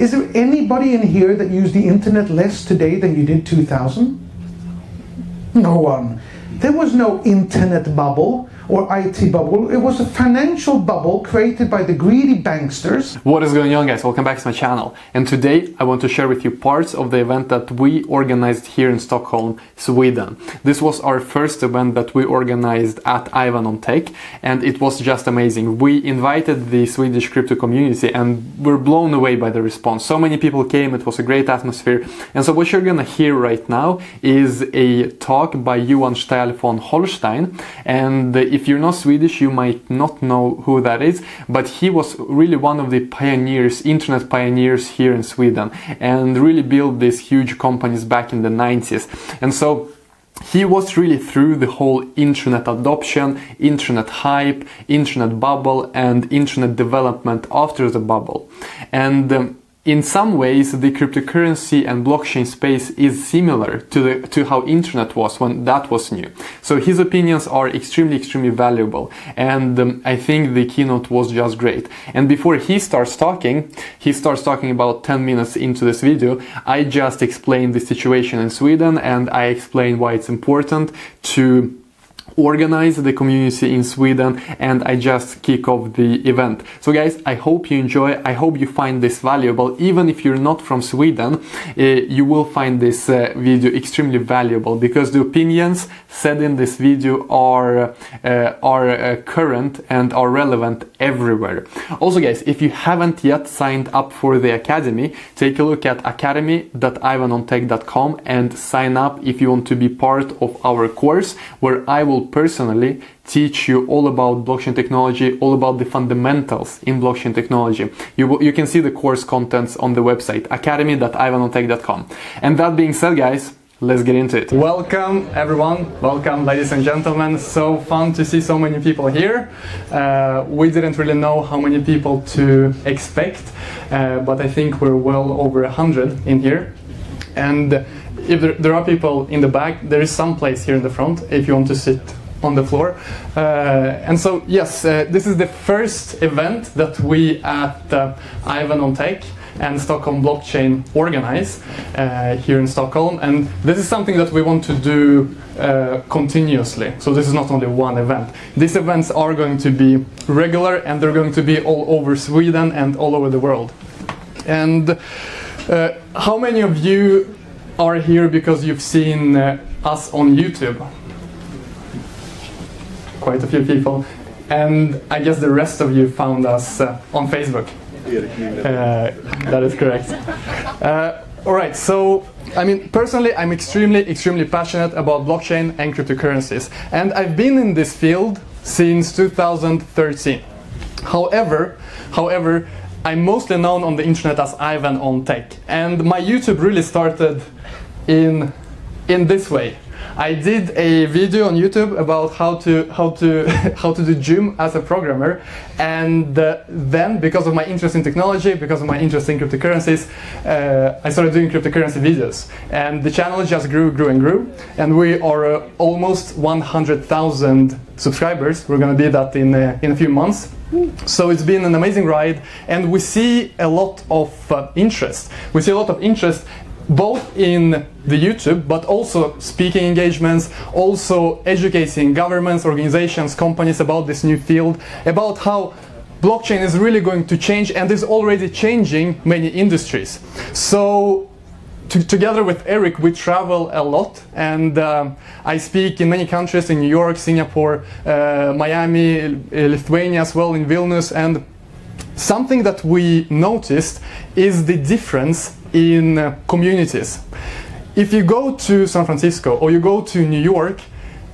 Is there anybody in here that used the internet less today than you did 2000? No one. There was no internet bubble or IT bubble. It was a financial bubble created by the greedy banksters. What is going on guys? Welcome back to my channel. And today I want to share with you parts of the event that we organized here in Stockholm, Sweden. This was our first event that we organized at Ivan on Tech and it was just amazing. We invited the Swedish crypto community and we're blown away by the response. So many people came, it was a great atmosphere. And so what you're gonna hear right now is a talk by Johan Staël von Holstein. And if if you're not Swedish, you might not know who that is, but he was really one of the pioneers, internet pioneers here in Sweden, and really built these huge companies back in the 90s. And so he was really through the whole internet adoption, internet hype, internet bubble, and internet development after the bubble. And um, in some ways the cryptocurrency and blockchain space is similar to the to how internet was when that was new. So his opinions are extremely extremely valuable. And um, i think the keynote was just great. And before he starts talking he starts talking about 10 minutes into this video i just explained the situation in sweden and i explain why it's important to organize the community in Sweden and I just kick off the event. So guys, I hope you enjoy. I hope you find this valuable. Even if you're not from Sweden, uh, you will find this uh, video extremely valuable because the opinions said in this video are uh, are current and are relevant everywhere. Also guys, if you haven't yet signed up for the academy, take a look at academy.ivanontech.com and sign up if you want to be part of our course where I will personally teach you all about blockchain technology, all about the fundamentals in blockchain technology. You, you can see the course contents on the website academy.ivanontech.com. And that being said, guys, let's get into it. Welcome, everyone. Welcome, ladies and gentlemen. So fun to see so many people here. Uh, we didn't really know how many people to expect, uh, but I think we're well over a hundred in here. And if there, there, are people in the back, there is some place here in the front if you want to sit on the floor. Uh, and so, yes, uh, this is the first event that we at uh, Ivan on Tech and Stockholm Blockchain organize uh, here in Stockholm. And this is something that we want to do uh, continuously. So this is not only one event. These events are going to be regular and they're going to be all over Sweden and all over the world. And uh, how many of you are here because you've seen us on YouTube? quite a few people. And I guess the rest of you found us uh, on Facebook. Uh, that is correct. Uh, all right, so I mean, personally, I'm extremely, extremely passionate about blockchain and cryptocurrencies. And I've been in this field since 2013. However, however, I'm mostly known on the internet as Ivan on Tech. And my YouTube really started in, in this way. I did a video on YouTube about how to how to how to do gym as a programmer, and uh, then because of my interest in technology, because of my interest in cryptocurrencies, uh, I started doing cryptocurrency videos, and the channel just grew, grew, and grew, and we are uh, almost 100,000 subscribers. We're going to be that in uh, in a few months. So it's been an amazing ride, and we see a lot of uh, interest. We see a lot of interest both in the YouTube, but also speaking engagements, also educating governments, organizations, companies about this new field, about how blockchain is really going to change and is already changing many industries. So together with Eric, we travel a lot, and um, I speak in many countries in New York, Singapore, uh, Miami, Lithuania as well, in Vilnius, and something that we noticed is the difference in uh, communities. If you go to San Francisco or you go to New York,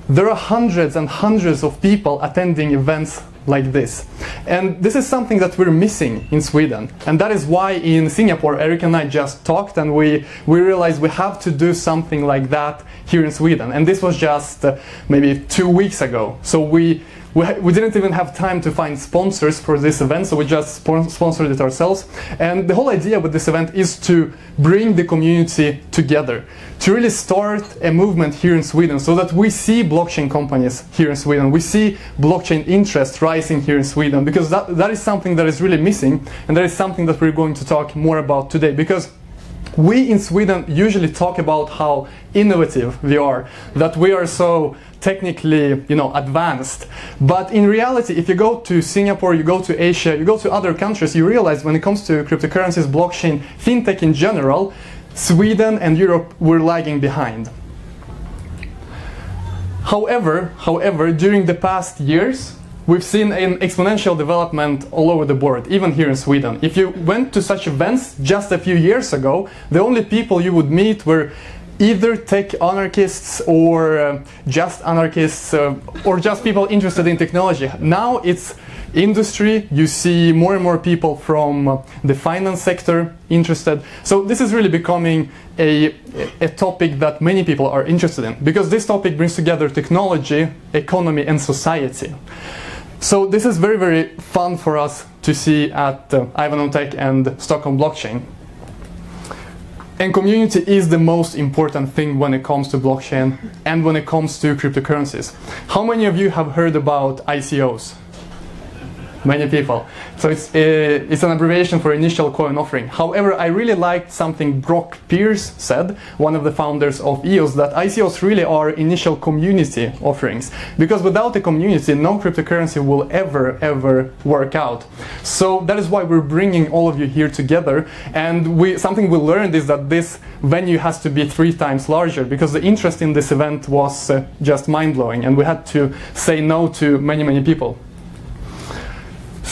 there are hundreds and hundreds of people attending events like this. And this is something that we're missing in Sweden. And that is why in Singapore, Eric and I just talked and we, we realized we have to do something like that here in Sweden. And this was just uh, maybe two weeks ago. So we, we, we didn't even have time to find sponsors for this event, so we just sponsored it ourselves. And the whole idea with this event is to bring the community together, to really start a movement here in Sweden so that we see blockchain companies here in Sweden. We see blockchain interest rising here in Sweden because that, that is something that is really missing and that is something that we're going to talk more about today because we in Sweden usually talk about how innovative we are, that we are so technically, you know, advanced. But in reality, if you go to Singapore, you go to Asia, you go to other countries, you realize when it comes to cryptocurrencies, blockchain, fintech in general, Sweden and Europe were lagging behind. However, however, during the past years, we've seen an exponential development all over the board, even here in Sweden. If you went to such events just a few years ago, the only people you would meet were either tech anarchists or uh, just anarchists uh, or just people interested in technology. Now it's industry, you see more and more people from uh, the finance sector interested. So this is really becoming a, a topic that many people are interested in because this topic brings together technology, economy and society. So this is very, very fun for us to see at uh, Ivan on Tech and Stockholm Blockchain. And community is the most important thing when it comes to blockchain and when it comes to cryptocurrencies. How many of you have heard about ICOs? Many people. So it's, uh, it's an abbreviation for initial coin offering. However, I really liked something Brock Pierce said, one of the founders of EOS, that ICOs really are initial community offerings. Because without a community, no cryptocurrency will ever, ever work out. So that is why we're bringing all of you here together. And we, something we learned is that this venue has to be three times larger because the interest in this event was uh, just mind blowing. And we had to say no to many, many people.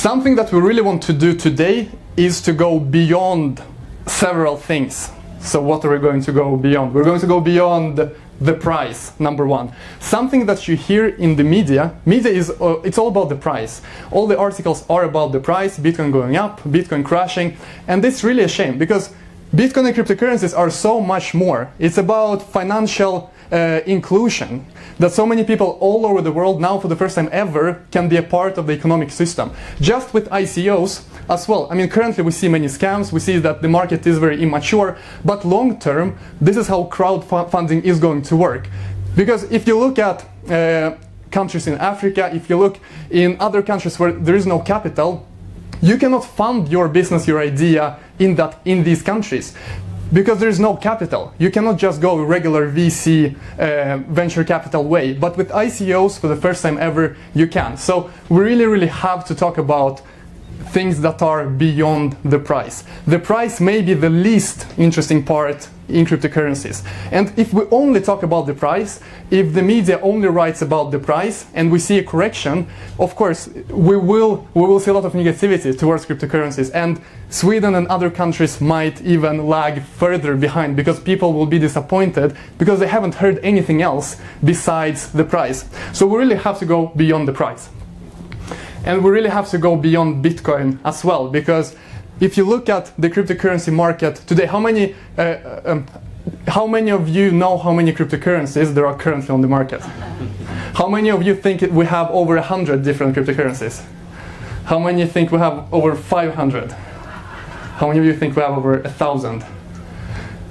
Something that we really want to do today is to go beyond several things. So what are we going to go beyond? We're going to go beyond the price, number one. Something that you hear in the media, media is, uh, it's all about the price. All the articles are about the price, Bitcoin going up, Bitcoin crashing, and it's really a shame because Bitcoin and cryptocurrencies are so much more. It's about financial uh, inclusion that so many people all over the world now for the first time ever can be a part of the economic system. Just with ICOs as well. I mean, currently we see many scams, we see that the market is very immature, but long term, this is how crowdfunding is going to work. Because if you look at uh, countries in Africa, if you look in other countries where there is no capital, you cannot fund your business, your idea in that in these countries because there is no capital. You cannot just go regular VC uh, venture capital way. But with ICOs, for the first time ever, you can. So we really, really have to talk about things that are beyond the price. The price may be the least interesting part in cryptocurrencies. And if we only talk about the price, if the media only writes about the price and we see a correction, of course, we will, we will see a lot of negativity towards cryptocurrencies. And Sweden and other countries might even lag further behind because people will be disappointed because they haven't heard anything else besides the price. So we really have to go beyond the price. And we really have to go beyond Bitcoin as well because if you look at the cryptocurrency market today, how many, uh, uh, um, how many of you know how many cryptocurrencies there are currently on the market? How many of you think we have over 100 different cryptocurrencies? How many think we have over 500? How many of you think we have over 1,000?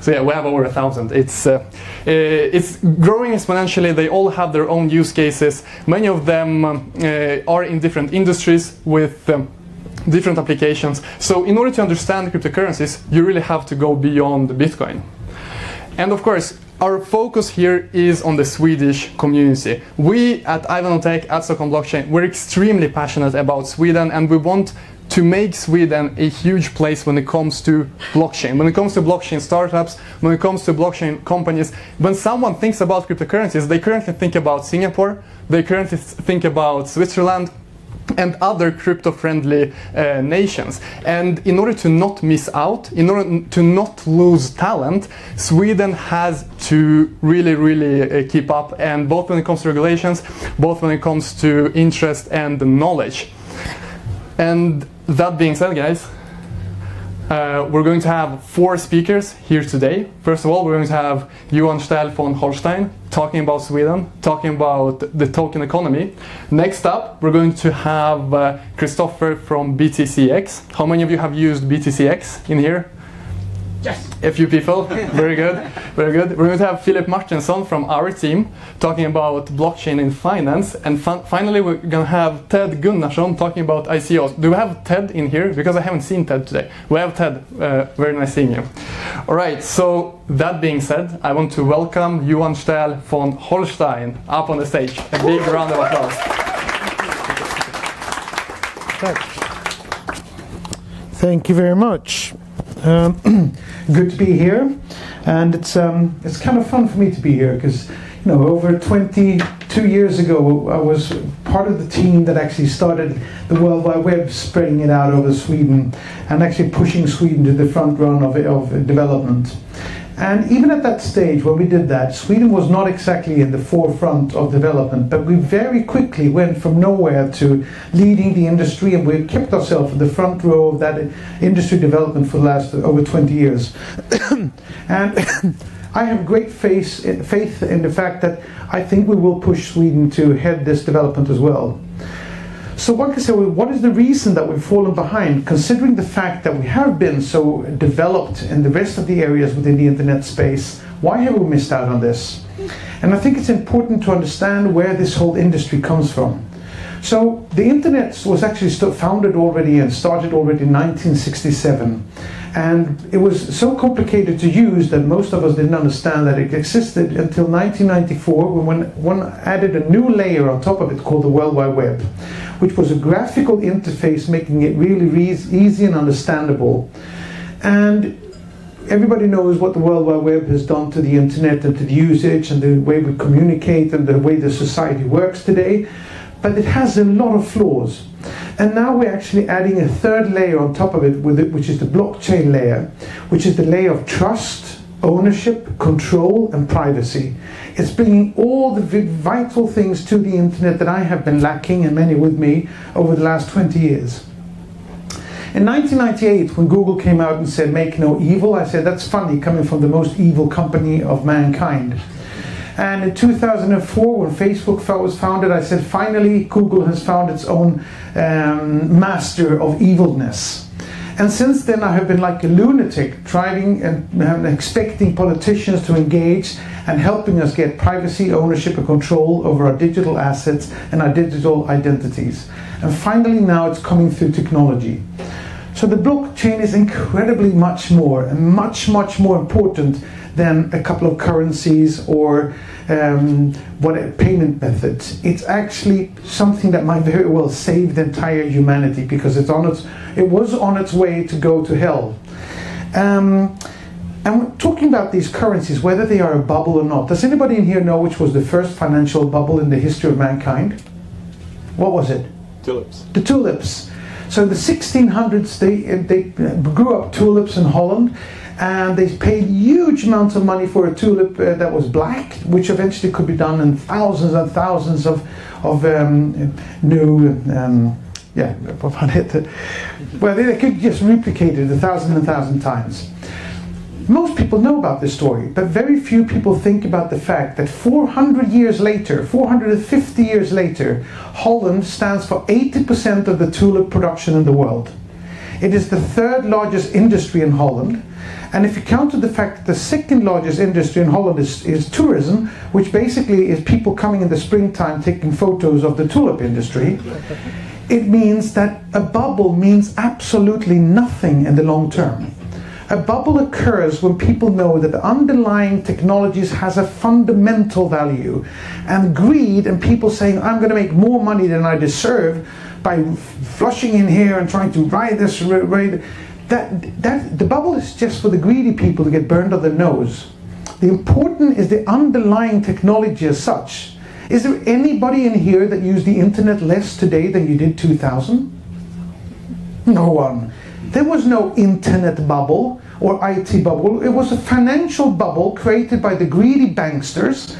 So yeah, we have over a thousand. It's uh, uh, it's growing exponentially. They all have their own use cases. Many of them um, uh, are in different industries with um, different applications. So in order to understand cryptocurrencies, you really have to go beyond Bitcoin. And of course, our focus here is on the Swedish community. We at Ivan on Tech, at Stockholm Blockchain, we're extremely passionate about Sweden and we want to make Sweden a huge place when it comes to blockchain, when it comes to blockchain startups, when it comes to blockchain companies. When someone thinks about cryptocurrencies, they currently think about Singapore, they currently think about Switzerland, and other crypto-friendly uh, nations. And in order to not miss out, in order to not lose talent, Sweden has to really, really uh, keep up, and both when it comes to regulations, both when it comes to interest and knowledge. And that being said, guys, Uh, we're going to have four speakers here today. First of all, we're going to have Johan Staël von Holstein talking about Sweden, talking about the token economy. Next up, we're going to have uh, Christopher from BTCX. How many of you have used BTCX in here? Yes. A few people. Very good. Very good. We're going to have Philip Martinsson from our team talking about blockchain in finance. And finally, we're going to have Ted Gunnarsson talking about ICOs. Do we have Ted in here? Because I haven't seen Ted today. We have Ted. Uh, very nice seeing you. All right. So, that being said, I want to welcome Johan Staël von Holstein up on the stage. A big round of applause. Thank you very much. Um, good to be here, and it's um, it's kind of fun for me to be here because you know over 22 years ago I was part of the team that actually started the World Wide Web, spreading it out over Sweden, and actually pushing Sweden to the front run of, of development. And even at that stage, when we did that, Sweden was not exactly in the forefront of development, but we very quickly went from nowhere to leading the industry, and we kept ourselves in the front row of that industry development for the last over 20 years. and I have great faith, faith in the fact that I think we will push Sweden to head this development as well. So one can say, well, what is the reason that we've fallen behind, considering the fact that we have been so developed in the rest of the areas within the internet space? Why have we missed out on this? And I think it's important to understand where this whole industry comes from. So the internet was actually founded already and started already in 1967. And it was so complicated to use that most of us didn't understand that it existed until 1994 when one added a new layer on top of it called the World Wide Web, which was a graphical interface making it really easy and understandable. And everybody knows what the World Wide Web has done to the internet and to the usage and the way we communicate and the way the society works today. But it has a lot of flaws. And now we're actually adding a third layer on top of it, it, which is the blockchain layer, which is the layer of trust, ownership, control, and privacy. It's bringing all the vital things to the internet that I have been lacking, and many with me, over the last 20 years. In 1998, when Google came out and said, Make no evil, I said, That's funny coming from the most evil company of mankind. And in 2004, when Facebook was founded, I said, finally, Google has found its own um, master of evilness. And since then, I have been like a lunatic, trying and expecting politicians to engage and helping us get privacy, ownership, and control over our digital assets and our digital identities. And finally, now it's coming through technology. So the blockchain is incredibly much more and much, much more important than a couple of currencies or um, what payment methods. It's actually something that might very well save the entire humanity because it's on its, it was on its way to go to hell. Um, and talking about these currencies, whether they are a bubble or not, does anybody in here know which was the first financial bubble in the history of mankind? What was it? Tulips. The tulips. So in the 1600s, they, they grew up tulips in Holland, and they paid huge amounts of money for a tulip uh, that was black, which eventually could be done in thousands and thousands of, of um, new, um, yeah, well, they could just replicate it a thousand and thousand times. Most people know about this story, but very few people think about the fact that 400 years later, 450 years later, Holland stands for 80% of the tulip production in the world. It is the third largest industry in Holland and if you counter the fact that the second largest industry in Holland is, is tourism, which basically is people coming in the springtime taking photos of the tulip industry, it means that a bubble means absolutely nothing in the long term. A bubble occurs when people know that the underlying technologies has a fundamental value. And greed and people saying, I'm going to make more money than I deserve by flushing in here and trying to ride this ride that, that the bubble is just for the greedy people to get burned on the nose. The important is the underlying technology as such. Is there anybody in here that used the internet less today than you did 2000? No one. There was no internet bubble or IT bubble. It was a financial bubble created by the greedy banksters,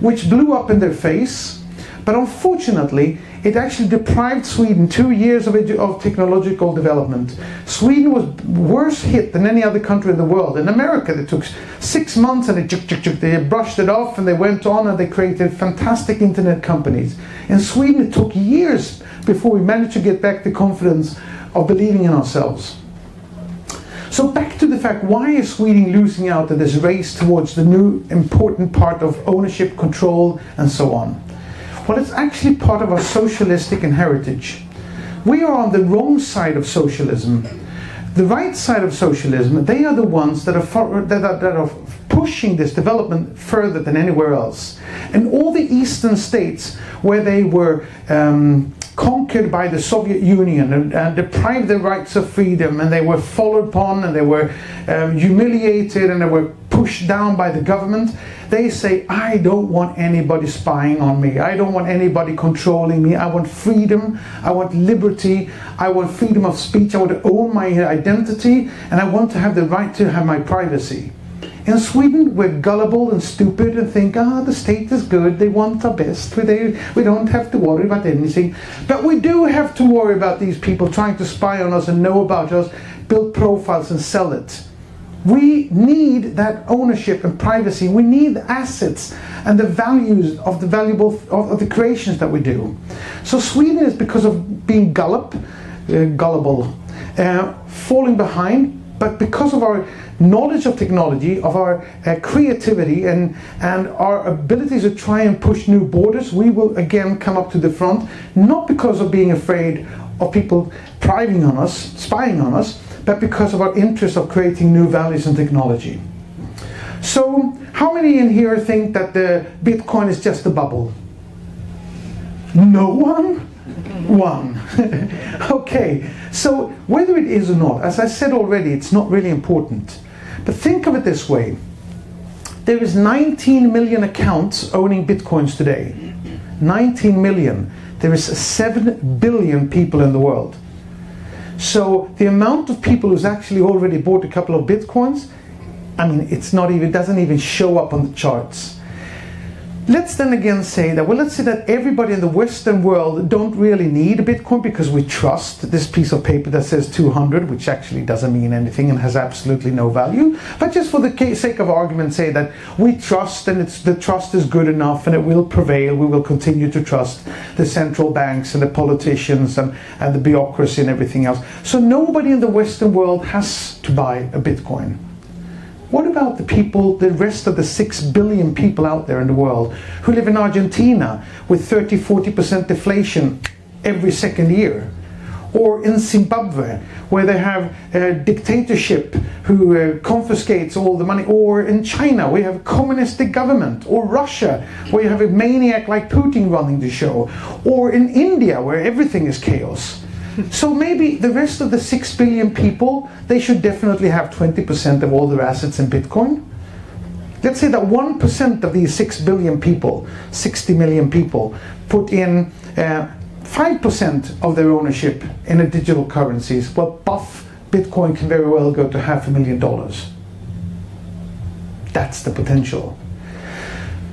which blew up in their face. But unfortunately, it actually deprived Sweden two years of, of technological development. Sweden was worse hit than any other country in the world. In America, it took six months and they, they brushed it off and they went on and they created fantastic internet companies. In Sweden, it took years before we managed to get back the confidence of believing in ourselves. So back to the fact, why is Sweden losing out in this race towards the new important part of ownership, control, and so on? Well, it's actually part of our socialistic heritage. We are on the wrong side of socialism. The right side of socialism, they are the ones that are, that are, that are pushing this development further than anywhere else. And all the eastern states where they were um, conquered by the Soviet Union and, and, deprived their rights of freedom, and they were followed upon, and they were um, humiliated, and they were pushed down by the government. They say, I don't want anybody spying on me. I don't want anybody controlling me. I want freedom. I want liberty. I want freedom of speech. I want to own my identity, and I want to have the right to have my privacy. In Sweden, we're gullible and stupid and think, ah, the state is good, they want our best, we, they, we don't have to worry about anything. But we do have to worry about these people trying to spy on us and know about us, build profiles and sell it. We need that ownership and privacy. We need the assets and the values of the valuable of, the creations that we do. So Sweden is because of being gullop, uh, gullible, uh, falling behind, but because of our knowledge of technology, of our uh, creativity, and, and our abilities to try and push new borders, we will again come up to the front, not because of being afraid of people prying on us, spying on us, but because of our interest of creating new values and technology. So, how many in here think that the Bitcoin is just a bubble? No one? One. okay, so whether it is or not, as I said already, it's not really important. But think of it this way there is 19 million accounts owning bitcoins today. 19 million. There is 7 billion people in the world. So the amount of people who's actually already bought a couple of bitcoins, I mean, it's not even doesn't even show up on the charts. Let's then again say that, well, let's say that everybody in the Western world don't really need a Bitcoin because we trust this piece of paper that says 200, which actually doesn't mean anything and has absolutely no value. But just for the sake of argument, say that we trust and it's, the trust is good enough and it will prevail. We will continue to trust the central banks and the politicians and, and the bureaucracy and everything else. So nobody in the Western world has to buy a Bitcoin. What about the people, the rest of the 6 billion people out there in the world who live in Argentina with 30 40% deflation every second year? Or in Zimbabwe, where they have a dictatorship who uh, confiscates all the money. Or in China, we have a communistic government. Or Russia, where you have a maniac like Putin running the show. Or in India, where everything is chaos so maybe the rest of the 6 billion people, they should definitely have 20% of all their assets in Bitcoin. Let's say that 1% of these 6 billion people, 60 million people, put in uh, 5% of their ownership in a digital currencies. Well, buff Bitcoin can very well go to half a million dollars. That's the potential.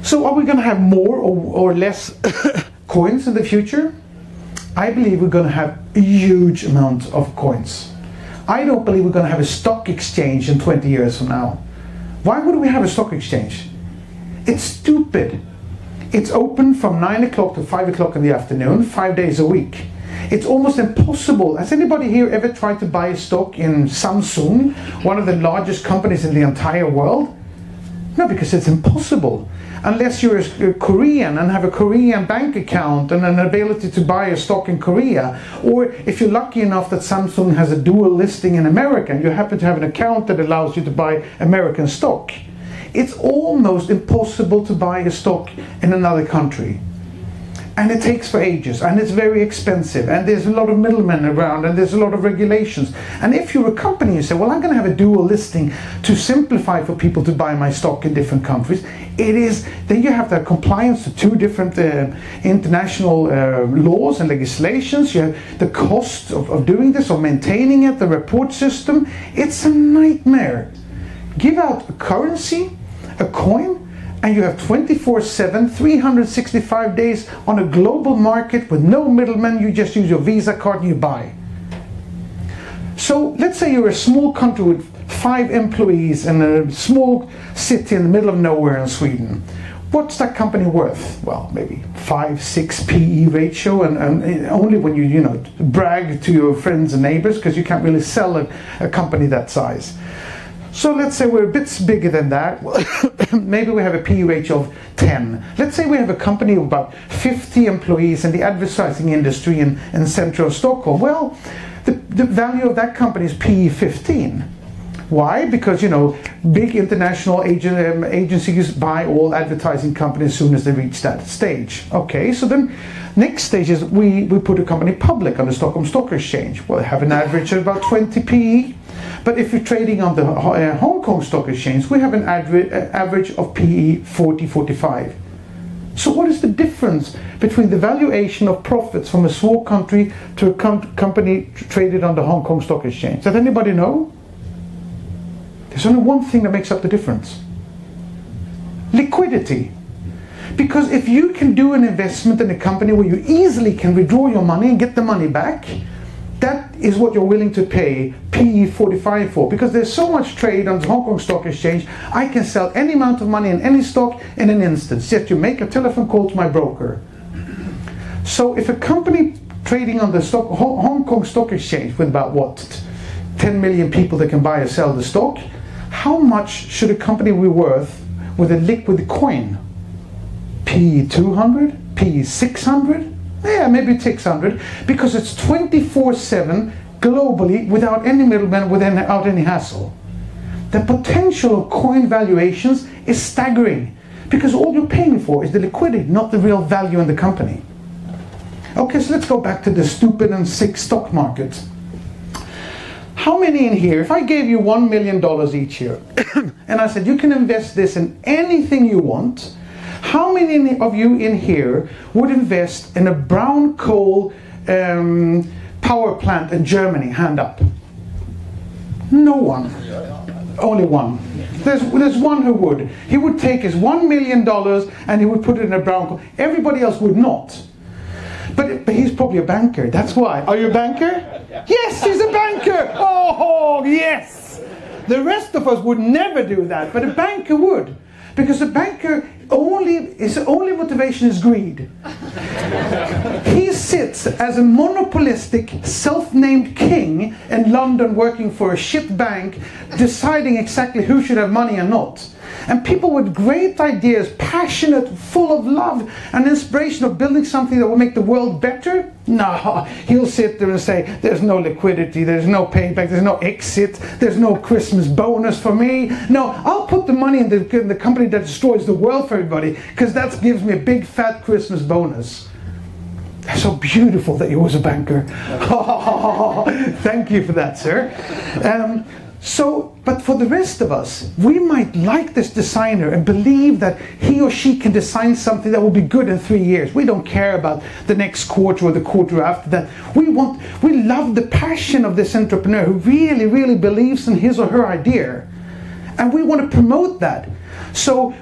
So are we going to have more or, or less coins in the future? I believe we're going to have a huge amount of coins. I don't believe we're going to have a stock exchange in 20 years from now. Why would we have a stock exchange? It's stupid. It's open from 9 o'clock to 5 o'clock in the afternoon, five days a week. It's almost impossible. Has anybody here ever tried to buy a stock in Samsung, one of the largest companies in the entire world? No, because it's impossible unless you're a Korean and have a Korean bank account and an ability to buy a stock in Korea, or if you're lucky enough that Samsung has a dual listing in America and you happen to have an account that allows you to buy American stock, it's almost impossible to buy a stock in another country and it takes for ages and it's very expensive and there's a lot of middlemen around and there's a lot of regulations. And if you're a company you say well i'm going to have a dual listing to simplify for people to buy my stock in different countries it is then you have the compliance to two different uh, international uh, laws and legislations. You have the cost of, of doing this of maintaining it the report system. It's a nightmare. Give out a currency a coin and you have 24 7, 365 days on a global market with no middlemen. You just use your Visa card and you buy. So let's say you're a small country with five employees in a small city in the middle of nowhere in Sweden. What's that company worth? Well, maybe five, six PE ratio, and, and eh, only when you you know brag to your friends and neighbors because you can't really sell a, a company that size. So let's say we're a bit bigger than that. Maybe we have a PE ratio of 10. Let's say we have a company of about 50 employees in the advertising industry in, in central Stockholm. Well, the, the value of that company is PE 15. Why? Because you know, big international agent, um, agencies buy all advertising companies as soon as they reach that stage. Okay, so then next stage is we, we put a company public on the Stockholm Stock Exchange. Well, have an average of about 20 PE. But if you're trading on the uh, Hong Kong Stock Exchange, we have an uh, average of PE 40 45. So, what is the difference between the valuation of profits from a small country to a com company traded on the Hong Kong Stock Exchange? Does anybody know? There's only one thing that makes up the difference liquidity. Because if you can do an investment in a company where you easily can withdraw your money and get the money back, that is what you're willing to pay PE 45 for because there's so much trade on the Hong Kong Stock Exchange. I can sell any amount of money in any stock in an instant. Yet you make a telephone call to my broker. So if a company trading on the stock, Hong Kong Stock Exchange with about what 10 million people that can buy or sell the stock, how much should a company be worth with a liquid coin? PE 200, PE 600, yeah, maybe 600 because it's 24 7 globally without any middleman, without any hassle. The potential of coin valuations is staggering because all you're paying for is the liquidity, not the real value in the company. Okay, so let's go back to the stupid and sick stock market. How many in here, if I gave you $1 million each year and I said you can invest this in anything you want, how many of you in here would invest in a brown coal um, power plant in Germany? Hand up. No one. Only one. There's, there's one who would. He would take his $1 million and he would put it in a brown coal. Everybody else would not. But, but he's probably a banker. That's why. Are you a banker? Yes, he's a banker. Oh, yes. The rest of us would never do that, but a banker would. Because a banker only his only motivation is greed. he sits as a monopolistic, self-named king in London working for a shit bank, deciding exactly who should have money and not. And people with great ideas, passionate, full of love and inspiration of building something that will make the world better, no, he'll sit there and say, There's no liquidity, there's no payback, there's no exit, there's no Christmas bonus for me. No, I'll put the money in the, in the company that destroys the world for everybody because that gives me a big fat Christmas bonus. That's so beautiful that you was a banker. thank you for that, sir. Um, so, but for the rest of us, we might like this designer and believe that he or she can design something that will be good in three years. We don't care about the next quarter or the quarter after that. We want, we love the passion of this entrepreneur who really, really believes in his or her idea. And we want to promote that. So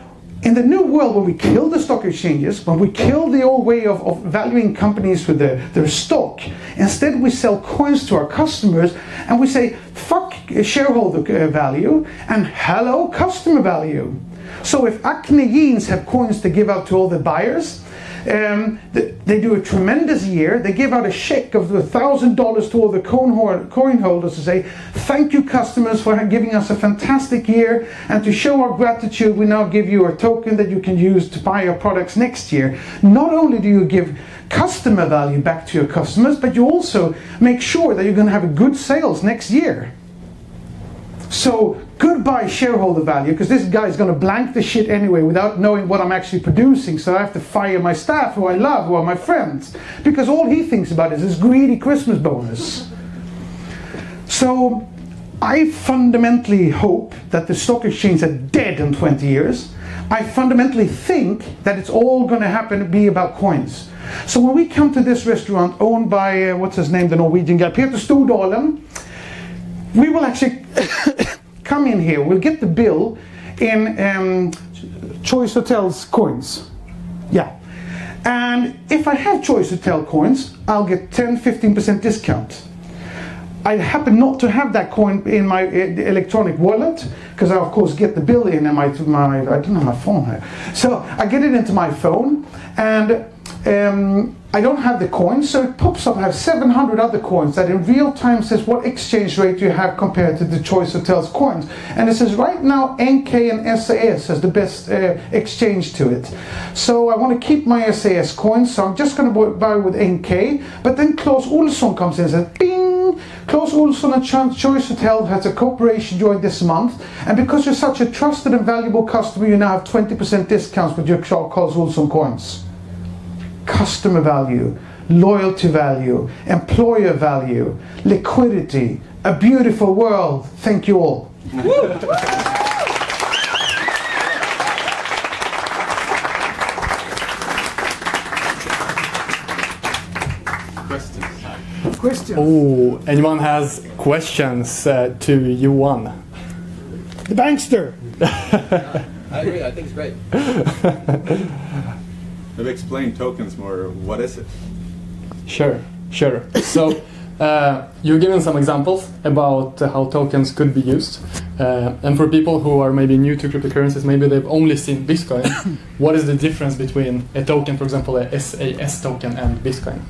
in the new world, when we kill the stock exchanges, when we kill the old way of, of valuing companies with their, their stock, instead we sell coins to our customers and we say, fuck shareholder uh, value and hello customer value. So if Acne Jeans have coins to give out to all the buyers, um, they do a tremendous year. They give out a check of $1,000 to all the coin holders to say, Thank you, customers, for giving us a fantastic year. And to show our gratitude, we now give you a token that you can use to buy your products next year. Not only do you give customer value back to your customers, but you also make sure that you're going to have good sales next year. So goodbye shareholder value because this guy is going to blank the shit anyway without knowing what I'm actually producing. So I have to fire my staff who I love, who are my friends, because all he thinks about is his greedy Christmas bonus. So I fundamentally hope that the stock exchange are dead in 20 years. I fundamentally think that it's all going to happen to be about coins. So when we come to this restaurant owned by, uh, what's his name, the Norwegian guy, Peter Stordalen, we will actually come in here, we'll get the bill. in um, Choice Hotels coins. Yeah. And if I have Choice Hotel coins, I'll get 10 15% discount. I happen not to have that coin in my uh, electronic wallet because I of course get the bill in my, my I don't have my phone here. So I get it into my phone and um, I don't have the coins, so it pops up. I have 700 other coins that in real time says what exchange rate you have compared to the Choice Hotels coins. And it says right now NK and SAS has the best uh, exchange to it. So I want to keep my SAS coins, so I'm just going to buy with NK. But then Clas Ohlson comes in and says, bing! Clas Ohlson and Choice Hotel has a cooperation joined this month. And because you're such a trusted and valuable customer, you now have 20% discounts with your Clas Ohlson coins customer value, loyalty value, employer value, liquidity, a beautiful world. Thank you all. Questions? Questions? Oh, anyone has questions uh, to you one? The bankster. I agree. I think it's great. Maybe explain tokens more. What is it? Sure, sure. So, uh, you're given some examples about uh, how tokens could be used. Uh, and for people who are maybe new to cryptocurrencies, maybe they've only seen Bitcoin, what is the difference between a token, for example, a SAS token, and Bitcoin?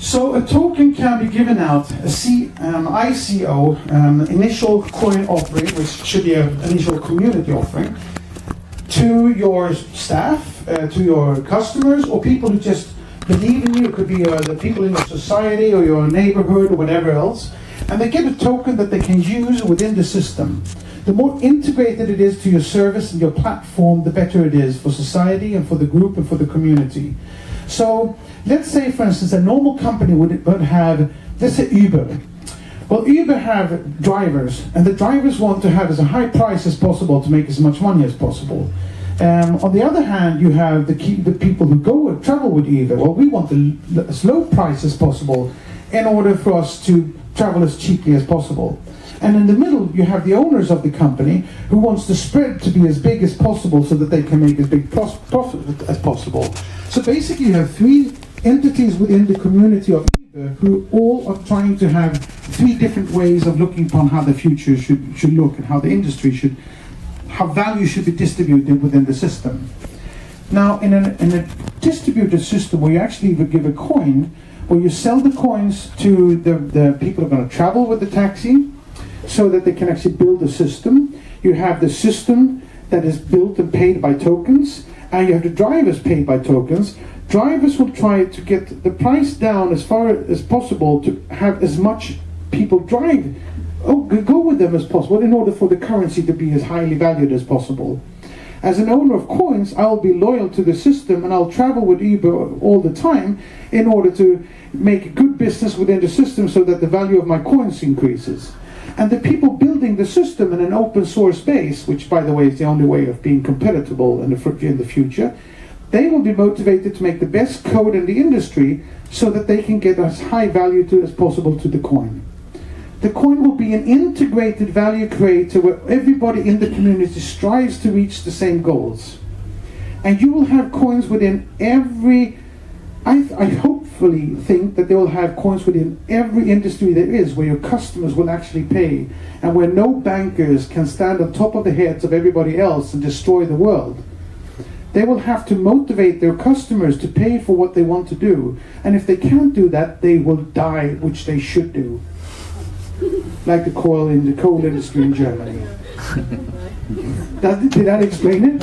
So a token can be given out, a C, um, ICO, um, initial coin offering, which should be an initial community offering, to your staff, to your customers, or people who just believe in you. It could be uh, the people in your society or your neighborhood or whatever else. And they get a token that they can use within the system. The more integrated it is to your service and your platform, the better it is for society and for the group and for the community. So let's say, for instance, a normal company would, would have, let's say Uber. Well, Uber have drivers, and the drivers want to have as a high price as possible to make as much money as possible. Um, on the other hand, you have the, key, the people who go and travel with Uber. Well, we want the, as low price as possible in order for us to travel as cheaply as possible. And in the middle, you have the owners of the company who wants the spread to be as big as possible so that they can make as big pros- profit as possible. So basically, you have three entities within the community of Uber who all are trying to have three different ways of looking upon how the future should, should look and how the industry should how value should be distributed within the system. Now, in, in a distributed system where you actually would give a coin, where you sell the coins to the, the people who are going to travel with the taxi, so that they can actually build a system. You have the system that is built and paid by tokens, and you have the drivers paid by tokens. Drivers will try to get the price down as far as possible to have as much people drive oh, go with them as possible in order for the currency to be as highly valued as possible. As an owner of coins, I'll be loyal to the system and I'll travel with Uber all the time in order to make good business within the system so that the value of my coins increases. And the people building the system in an open source base, which by the way is the only way of being competitive in the, in the future, they will be motivated to make the best code in the industry so that they can get as high value to as possible to the coin. The coin will be an integrated value creator where everybody in the community strives to reach the same goals. And you will have coins within every, I, I hopefully think that they will have coins within every industry there is where your customers will actually pay and where no bankers can stand on top of the heads of everybody else and destroy the world. They will have to motivate their customers to pay for what they want to do. And if they can't do that, they will die, which they should do like the coal in the coal industry in Germany. That, did that explain it?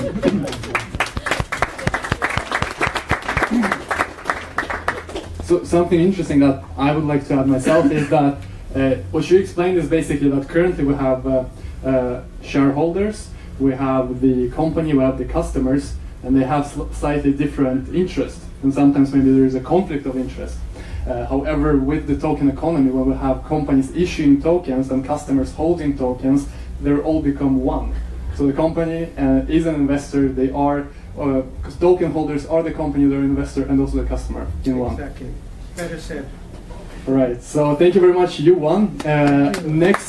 So something interesting that I would like to add myself is that uh, what you explained is basically that currently we have uh, uh, shareholders, we have the company, we have the customers, and they have sl- slightly different interests, and sometimes maybe there is a conflict of interest. Uh, however, with the token economy, when we have companies issuing tokens and customers holding tokens, they all become one. So the company uh, is an investor. They are because uh, token holders are the company, they're an investor, and also the customer in one. Exactly. Better said. All right. So thank you very much, Johan. Uh, next.